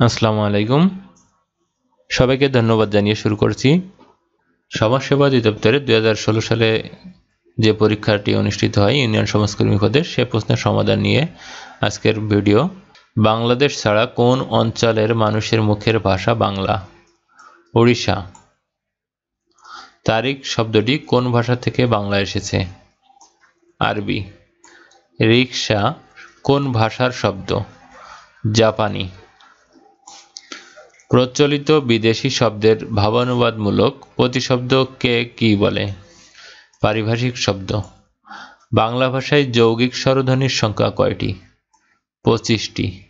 আসসালামু আলাইকুম। সবাইকে ধন্যবাদ জানিয়ে শুরু করছি। সমাজ সমাজসেবা অধিদপ্তরে দু হাজার ষোলো সালে যে পরীক্ষাটি অনুষ্ঠিত হয়, ইউনিয়ন সমাজকর্মী পদে সে প্রশ্নের সমাধান নিয়ে আজকের ভিডিও। বাংলাদেশ ছাড়া কোন অঞ্চলের মানুষের মুখের ভাষা বাংলা? ওড়িশা। তারিখ শব্দটি কোন ভাষা থেকে বাংলা এসেছে? আরবি। রিক্সা কোন ভাষার শব্দ? জাপানি। প্রচলিত বিদেশি শব্দের ভাবানুবাদমূলক প্রতিশব্দকে কি বলে? পারিভাষিক শব্দ। বাংলা ভাষায় যৌগিক স্বরধ্বনির সংখ্যা কয়টি? পঁচিশটি।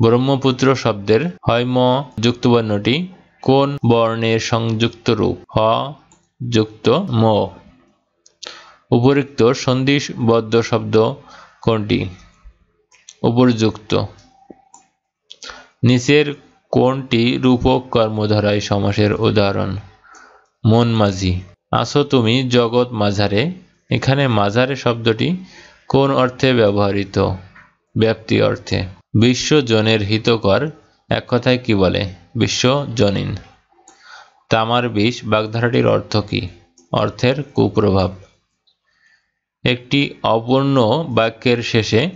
ব্রহ্মপুত্র শব্দের হয়ম যুক্তবর্ণটি, কোন বর্ণের সংযুক্ত রূপ? হ যুক্ত ম। উপরিক্ত সন্ধিবদ্ধ শব্দ কোনটি? উপযুক্ত নিচের কোনটি রূপক কর্মধারায় সমাসের উদাহরণ? মন মাঝি। আসো তুমি জগৎ মাঝারে। এখানে মাঝারে শব্দটি কোন অর্থে ব্যবহৃত? ব্যাপ্তি অর্থে। বিশ্বজনের হিতকর। এক কথায় কি বলে? বিশ্বজনীন তামার বিষ বাগধারাটির অর্থ কি? অর্থের কুপ্রভাব। একটি অপূর্ণ বাক্যের শেষে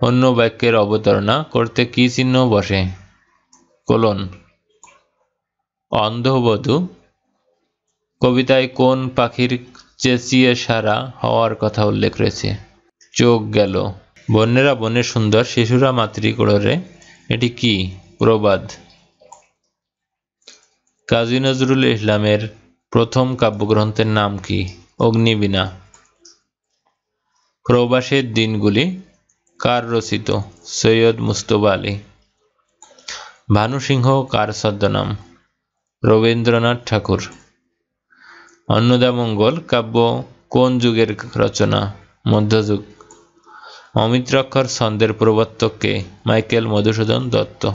অন্য বাক্যের অবতারণা করতে কি চিহ্ন বসে? কোলন। অন্ধবধূ, কবিতায় কোন পাখির চেঁচিয়ে সারা হওয়ার কথা উল্লেখ রয়েছে? চোখ গেল। বন্যেরা বনের সুন্দর, শিশুরা মাতৃকোড়রে এটি কি? প্রবাদ। কাজী নজরুল ইসলামের প্রথম কাব্যগ্রন্থের নাম কি? অগ্নিবীণা। প্রবাসের দিনগুলি কার রচিত? সৈয়দ মুস্তফা আলী। ভানুসিংহ কার ছদ্মনাম? রবীন্দ্রনাথ ঠাকুর। অন্নদামঙ্গল কাব্য কোন যুগের রচনা? মধ্যযুগ। অমিত্রাক্ষর ছন্দের প্রবর্তককে মাইকেল মধুসূদন দত্ত।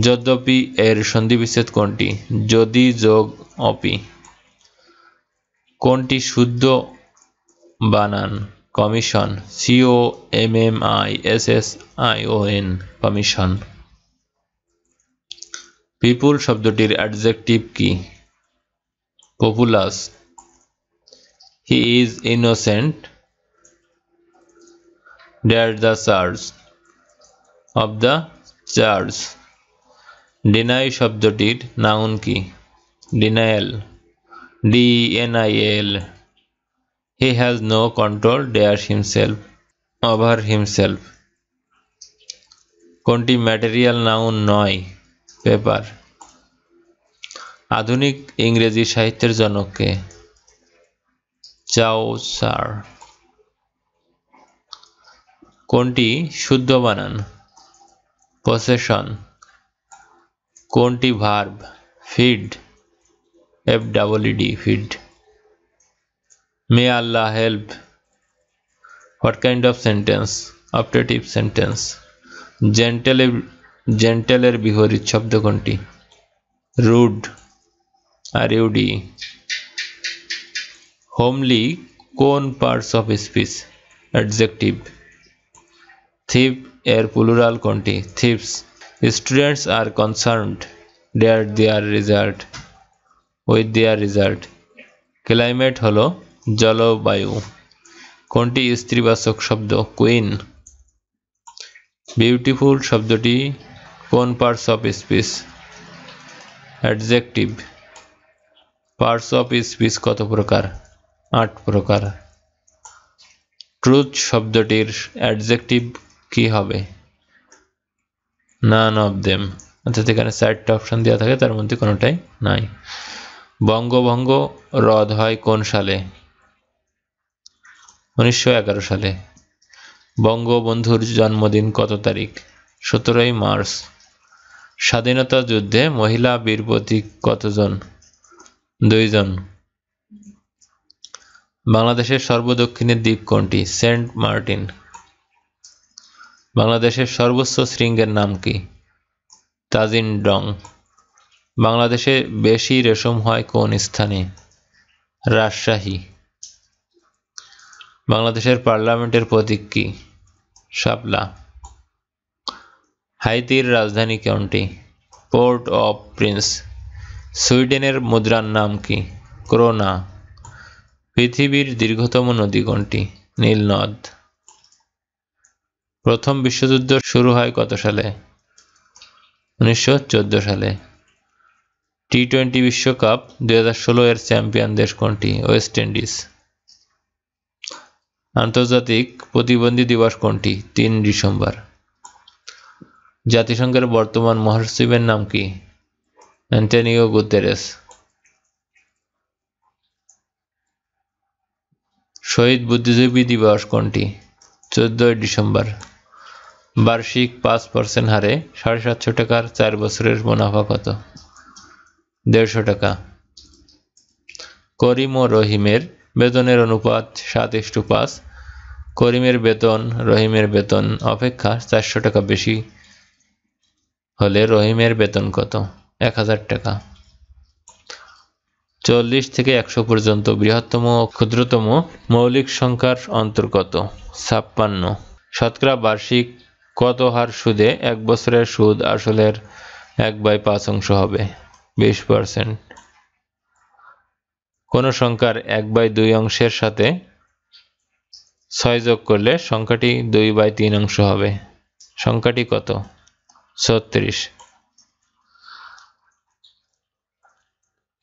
যদ্যপি এর সন্ধিবিচ্ছেদ কোনটি? যদি যোগ অপি। কোনটি শুদ্ধ বানান? Commission. C O M M I S S I O N commission. People শব্দটির অ্যাডজেক্টিভ কি? Populous he is innocent dare the charge of the charge deny শব্দটির নাউন কি? Denial D N I L he has no control dare himself over himself কোনটি material noun নয়? Paper. আধুনিক ইংরেজি সাহিত্যের জনককে। চাউসার কোনটি শুদ্ধ বানান? পসেশন। কোনটি verb? Feed. F double D, feed. May Allah help. What kind of sentence? Optative sentence. জেন্টেলের জেন্টেলের বিপরীত শব্দ কোনটি? Rude. R U D homely কোন parts of speech adjective thief এর প্লুরাল কোনটি? Thieves students are concerned dare their result with their result climate হলো জলবায়ু। কোনটি স্ত্রীবাচক শব্দ? কুইন বিউটিফুল শব্দটি কোন parts of speech adjective parts of speech কত প্রকার? আট প্রকার। ট্রুথ শব্দটির অ্যাডজেক্টিভ কি হবে? নান অফ দেম অর্থাৎ এখানে চারটা অপশন দেওয়া থাকে, তার মধ্যে কোনোটাই নাই। বঙ্গভঙ্গ রদ হয় কোন সালে? উনিশশো এগারো সালে। বঙ্গবন্ধুর জন্মদিন কত তারিখ? সতেরোই মার্চ। স্বাধীনতা যুদ্ধে মহিলা বীর প্রতীক কতজন? দুইজন। বাংলাদেশের সর্বদক্ষিণের দ্বীপ কোনটি? Saint Martin. বাংলাদেশের সর্বোচ্চ শৃঙ্গের নাম কি? তাজিন ডং বাংলাদেশে বেশি রেশম হয় কোন স্থানে? রাজশাহী। বাংলাদেশের পার্লামেন্টের প্রতীক কি? শাপলা। হাইতির রাজধানী কোনটি? Port of Prince. সুইডেনের মুদ্রার নাম কি? ক্রোনা। পৃথিবীর দীর্ঘতম নদী কোনটি? নীল নদ। প্রথম বিশ্বযুদ্ধ শুরু হয় কত সালে? উনিশশো চোদ্দ সালে। টি টোয়েন্টি বিশ্বকাপ দুই হাজার ষোলো এর চ্যাম্পিয়ন দেশ কোনটি? West Indies. আন্তর্জাতিক প্রতিবন্ধী দিবস কোনটি? তিন ডিসেম্বর। জাতিসংঘের বর্তমান মহাসচিবের নাম কি? Antonio Guterres. শহীদ বুদ্ধিজীবী দিবস কোনটি? চোদ্দই ডিসেম্বর। বার্ষিক পাঁচ পার্সেন্ট হারে সাড়ে সাতশো টাকার চার বছরের মুনাফা কত? দেড়শো টাকা। করিম ও রহিমের বেতনের অনুপাত সাত ইস্টু পাঁচ। করিমের বেতন, রহিমের বেতন অপেক্ষা চারশো টাকা বেশি। হলে রহিমের বেতন কত? এক হাজার টাকা। চল্লিশ থেকে একশো পর্যন্ত বৃহত্তম ও ক্ষুদ্রতম মৌলিক সংখ্যার অন্তর্গত ছাপ্পান্ন। শতকরা বার্ষিক কত হার সুদে এক বছরের সুদ আসলের এক বাই পাঁচ অংশ হবে? বিশ পার্সেন্ট। কোনো সংখ্যার এক বাই দুই অংশের সাথে ছয় যোগ করলে সংখ্যাটি দুই বাই তিন অংশ হবে। সংখ্যাটি কত? ছত্রিশ।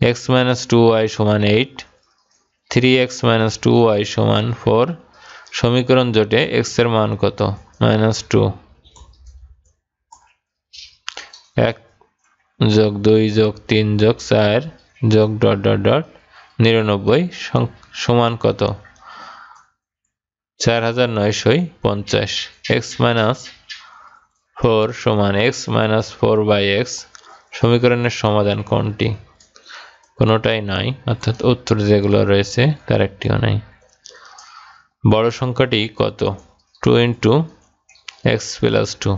এক্স মাইনাস টু ওয়াই সমান eight. Three X minus two Y সমান ফোর। সমীকরণ জোটে এক্সের মান কত? Minus two. এক যোগ দুই যোগ তিন যোগ চার যোগ ডট ডট ডট নিরানব্বই সমান কত? চার হাজার নয়শই পঞ্চাশ। এক্স মাইনাস ফোর সমান X minus four by X সমীকরণের সমাধান কোনটি? কোনোটাই নাই অর্থাৎ উত্তর যেগুলো রয়েছে তার একটিও নাই। বড় সংখ্যাটি কত? Two into X plus two.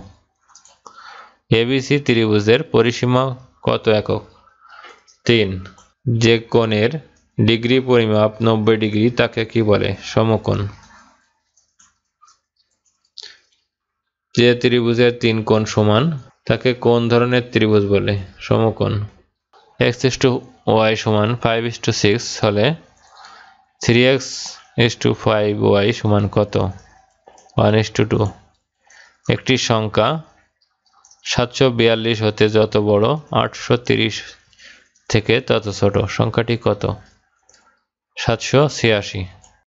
ABC ত্রিভুজের পরিসীমা কত একক? তিন। যে কোণের ডিগ্রি পরিমাপ নব্বই ডিগ্রি তাকে কি বলে? সমকোণ। যে ত্রিভুজের তিন কোণ সমান, তাকে কোন ধরনের ত্রিভুজ বলে, সমকোণ। এক্স ইস টু ওয়াই সমান ফাইভ ইস টু সিক্স হলে three X is to five Y সমান কত? ওয়ান ইস টু টু একটি সংখ্যা সাতশো বিয়াল্লিশ হতে যত বড়, আটশো তিরিশ থেকে তত ছোট। সংখ্যাটি কত? সাতশো ছিয়াশি।